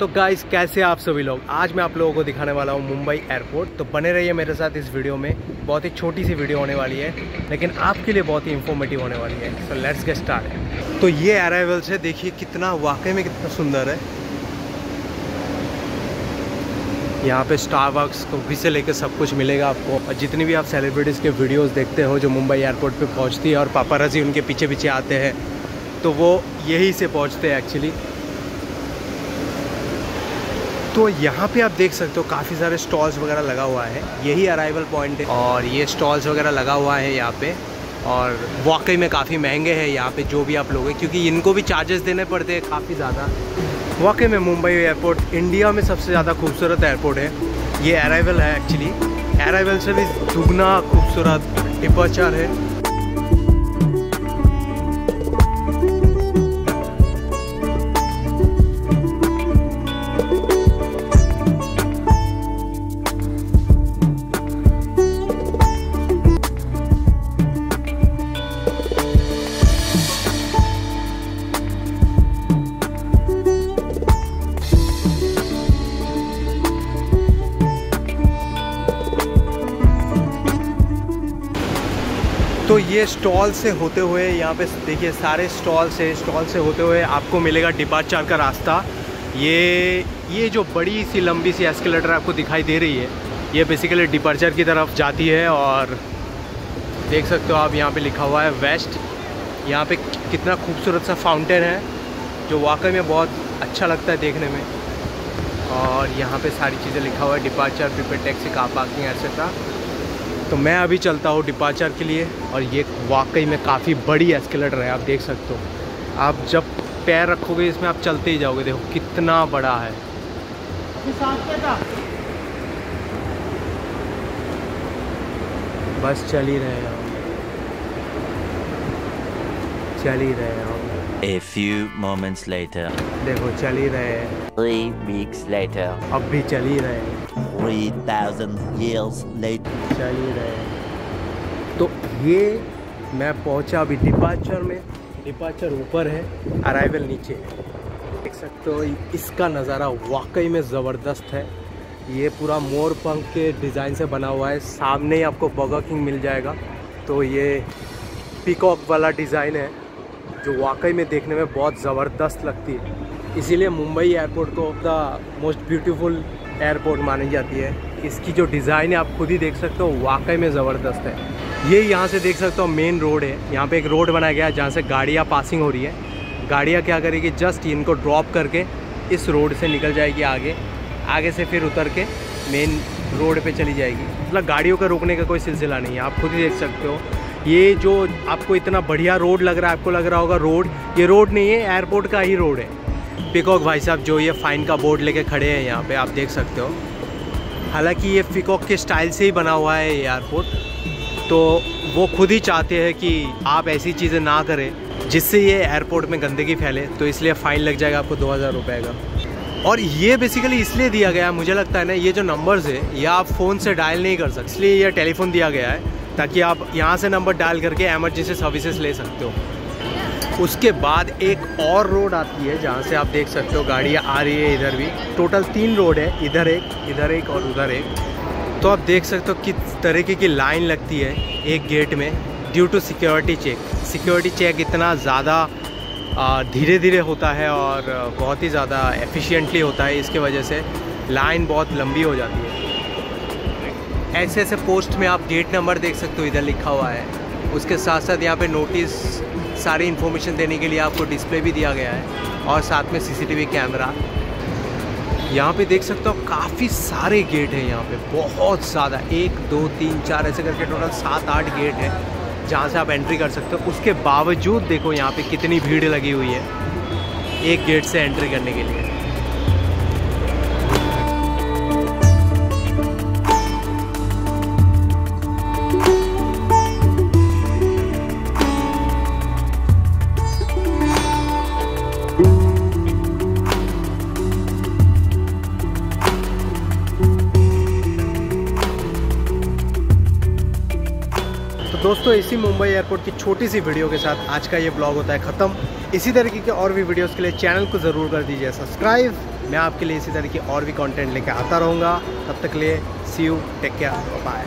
तो गाइस कैसे आप सभी लोग? आज मैं आप लोगों को दिखाने वाला हूँ मुंबई एयरपोर्ट तो बने रहिए मेरे साथ इस वीडियो में। बहुत ही छोटी सी वीडियो होने वाली है, लेकिन आपके लिए बहुत ही इन्फॉर्मेटिव होने वाली है। सो लेट्स गेट स्टार्ट तो ये अराइवल्स है, देखिए कितना, वाकई में कितना सुंदर है। यहाँ पे स्टारबक्स कॉफ़ी से लेकर सब कुछ मिलेगा आपको। और जितनी भी आप सेलिब्रिटीज़ के वीडियोस देखते हो जो मुंबई एयरपोर्ट पे पहुँचती है और पापाराजी उनके पीछे पीछे आते हैं तो वो यही से पहुँचते हैं एक्चुअली तो यहाँ पे आप देख सकते हो काफ़ी सारे स्टॉल्स वगैरह लगा हुआ है। यही अराइवल पॉइंट है। और ये स्टॉल्स वगैरह लगा हुआ है यहाँ पे। और वाकई में काफ़ी महँगे हैं यहाँ पे जो भी आप लोग क्योंकि इनको भी चार्जेस देने पड़ते हैं काफ़ी ज़्यादा। वाकई में मुंबई एयरपोर्ट इंडिया में सबसे ज़्यादा खूबसूरत एयरपोर्ट है। ये अराइवल है एक्चुअली अराइवल से भी दुगना खूबसूरत डिपर्चर है। तो ये स्टॉल से होते हुए, यहाँ पे देखिए, सारे स्टॉल से स्टॉल से होते हुए आपको मिलेगा डिपार्चर का रास्ता। ये ये जो बड़ी सी, लंबी सी एस्केलेटर आपको दिखाई दे रही है, ये बेसिकली डिपार्चर की तरफ़ जाती है और देख सकते हो आप, यहाँ पे लिखा हुआ है वेस्ट यहाँ पे कितना खूबसूरत सा फाउंटेन है, जो वाकई में बहुत अच्छा लगता है देखने में। और यहाँ पे सारी चीज़ें लिखा हुआ है departure prepaid taxi car parking etcetera तो मैं अभी चलता हूँ डिपार्चर के लिए और ये वाकई में काफ़ी बड़ी एस्केलेटर है आप देख सकते हो। आप जब पैर रखोगे इसमें आप चलते ही जाओगे। देखो कितना बड़ा है। बस चल ही रहे हो चल ही रहे हैं A few moments later, देखो चल ही रहे हैं। Three weeks later, अब भी चल ही रहे हैं। 3,000 years later. चल ही। रहे तो ये मैं पहुँचा अभी डिपार्चर में। डिपार्चर ऊपर है अराइवल नीचे है। देख सकते हो इसका नज़ारा वाकई में ज़बरदस्त है। ये पूरा मोर पंख के डिज़ाइन से बना हुआ है। सामने ही आपको बर्गर किंग मिल जाएगा। तो ये पिकॉक वाला डिज़ाइन है जो वाकई में देखने में बहुत ज़बरदस्त लगती है। इसीलिए मुंबई एयरपोर्ट को द मोस्ट ब्यूटीफुल एयरपोर्ट मानी जाती है। इसकी जो डिज़ाइन है, आप खुद ही देख सकते हो, वाकई में ज़बरदस्त है। ये यहाँ से देख सकते हो, मेन रोड है। यहाँ पे एक रोड बनाया गया है, जहाँ से गाड़ियाँ पासिंग हो रही है। गाड़ियाँ क्या करेगी, जस्ट इनको ड्रॉप करके इस रोड से निकल जाएगी आगे। आगे से फिर उतर के मेन रोड पे चली जाएगी। मतलब गाड़ियों का रोकने का कोई सिलसिला नहीं है, आप खुद ही देख सकते हो। ये जो आपको इतना बढ़िया रोड लग रहा है, आपको लग रहा होगा रोड। ये रोड नहीं है, एयरपोर्ट का ही रोड है। पिकॉक भाई साहब जो ये फ़ाइन का बोर्ड लेके खड़े हैं यहाँ पे, आप देख सकते हो। हालाँकि ये पिकॉक के स्टाइल से ही बना हुआ है एयरपोर्ट। तो वो खुद ही चाहते हैं कि आप ऐसी चीज़ें ना करें, जिससे ये एयरपोर्ट में गंदगी फैले। तो इसलिए फ़ाइन लग जाएगा आपको दो हज़ार रुपये का। और ये बेसिकली इसलिए दिया गया है, मुझे लगता है ना, ये जो नंबर्स है, ये आप फ़ोन से डायल नहीं कर सकते। इसलिए ये टेलीफोन दिया गया है, ताकि आप यहाँ से नंबर डायल करके एमरजेंसी सर्विसेज़ ले सकते हो। उसके बाद एक और रोड आती है जहाँ से आप देख सकते हो गाड़ियाँ आ रही है इधर भी। टोटल तीन रोड है, इधर एक इधर एक और उधर एक। तो आप देख सकते हो किस तरीके की लाइन लगती है एक गेट में due to security check security check इतना ज़्यादा धीरे धीरे होता है और बहुत ही ज़्यादा एफिशिएंटली होता है। इसके वजह से लाइन बहुत लंबी हो जाती है। ऐसे ऐसे पोस्ट में आप गेट नंबर देख सकते हो, इधर लिखा हुआ है। उसके साथ साथ यहाँ पे नोटिस सारी इन्फॉर्मेशन देने के लिए आपको डिस्प्ले भी दिया गया है और साथ में सीसीटीवी कैमरा यहाँ पे देख सकते हो काफ़ी सारे गेट हैं यहाँ पे, बहुत ज़्यादा। एक, दो, तीन, चार, ऐसे करके टोटल सात, आठ गेट हैं जहाँ से आप एंट्री कर सकते हो। उसके बावजूद देखो यहाँ पे कितनी भीड़ लगी हुई है एक गेट से एंट्री करने के लिए। दोस्तों, इसी मुंबई एयरपोर्ट की छोटी सी वीडियो के साथ आज का ये ब्लॉग होता है ख़त्म। इसी तरीके के और भी वीडियोस के लिए चैनल को ज़रूर कर दीजिए सब्सक्राइब। मैं आपके लिए इसी तरीके और भी कंटेंट लेकर आता रहूँगा। तब तक लिए see you take care bye